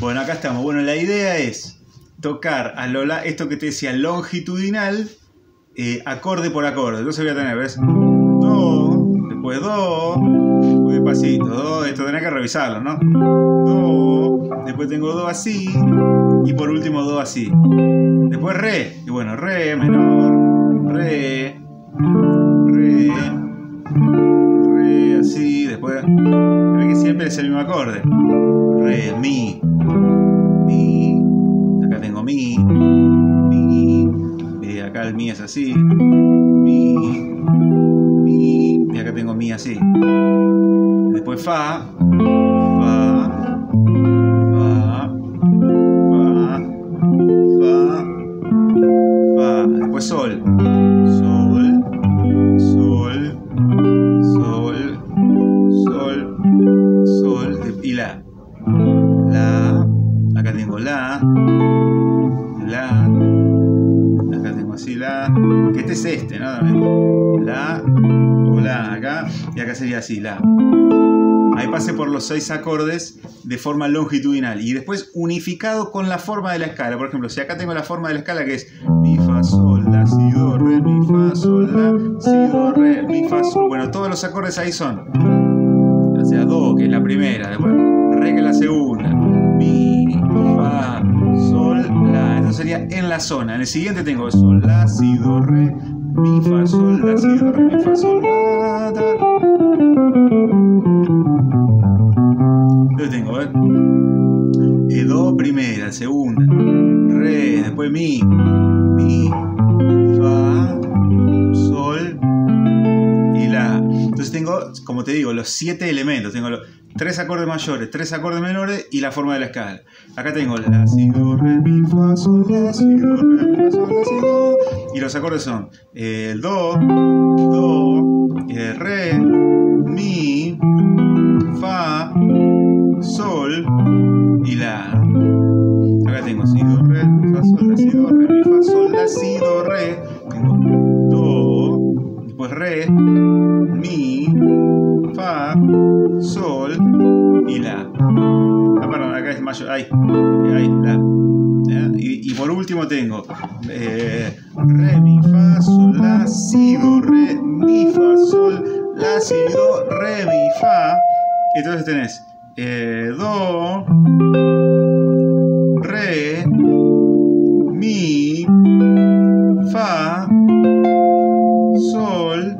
Bueno, acá estamos. Bueno, la idea es tocar a lo la- esto que te decía longitudinal, eh, acorde por acorde. Entonces voy a tener, ¿ves? Do, después do, muy despacito, do, esto tenés que revisarlo, ¿no? Do, después tengo do así, y por último do así. Después re, y bueno, re menor, re, es el mismo acorde. Re, mi, mi, acá tengo mi, mi, y acá el mi es así, mi, mi, y acá tengo mi así. Después fa, fa, fa, fa, fa, fa. Después sol, sol, la, acá tengo así la, que este es este, ¿no? La, o la acá, y acá sería así, la. Ahí pasé por los seis acordes de forma longitudinal y después unificado con la forma de la escala. Por ejemplo, si acá tengo la forma de la escala que es mi, fa, sol, la, si, do, re, mi, fa, sol, la, si, do, re, mi, fa, sol. Bueno, todos los acordes ahí son. O sea, do, que es la primera, después re, que es la segunda, la zona. En el siguiente tengo sol, la, si, do, re, mi, fa, sol, la, si, do, re, mi, fa, sol, la. Entonces tengo. Eh, do primera, segunda, re, después mi, mi, Entonces tengo, como te digo, los siete elementos. Tengo los tres acordes mayores, tres acordes menores y la forma de la escala. Acá tengo la, si, do, re, mi, fa, sol, la, si, do, re, mi, sol, la, si, do. Y los acordes son eh, el do, do, eh, re, mi, fa, sol y la. Acá tengo si, do, re, mi, fa, sol, la, si, do, re, mi, fa, sol, la, si, do, re. Tengo do, después re, sol y la. Ah, perdón, acá es mayor. Ahí, ahí, la. Eh, y, por último tengo eh, re, mi, fa, sol, la, si, do, re, mi, fa, sol, la, si, do, re, mi, fa. Entonces tenés eh, do, re, mi, fa, sol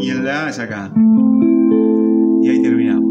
y el la es acá ahí terminamos.